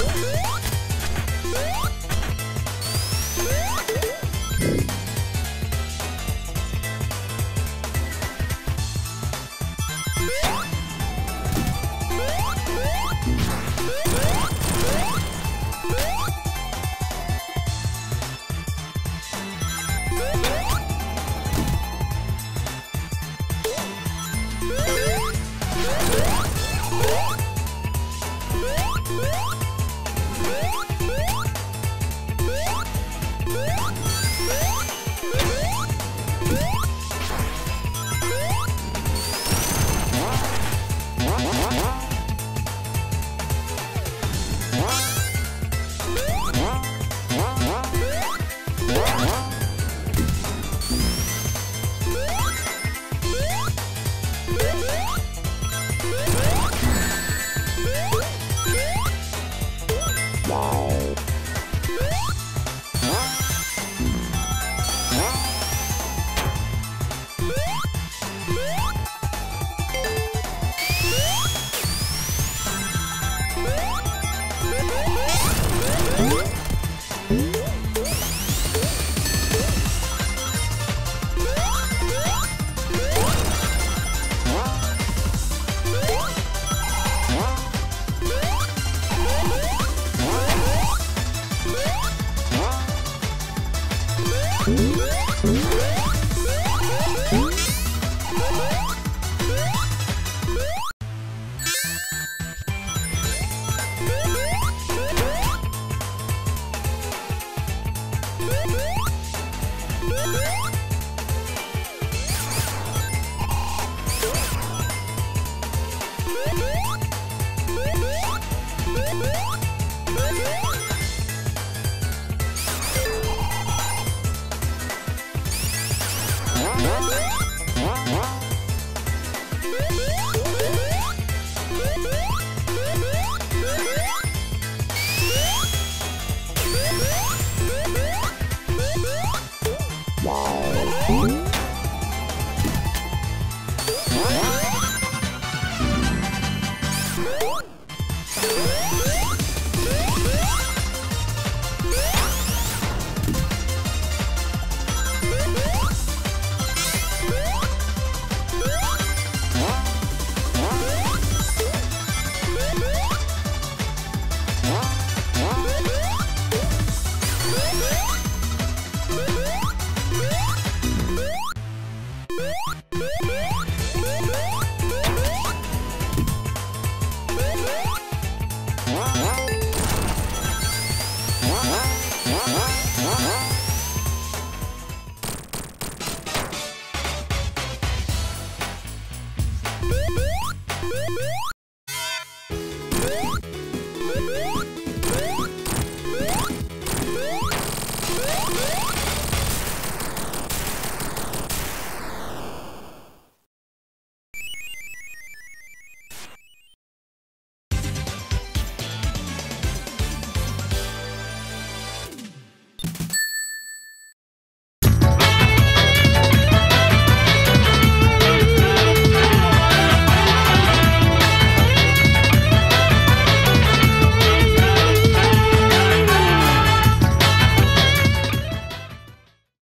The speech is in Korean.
Woo! Música Ooh. Woo!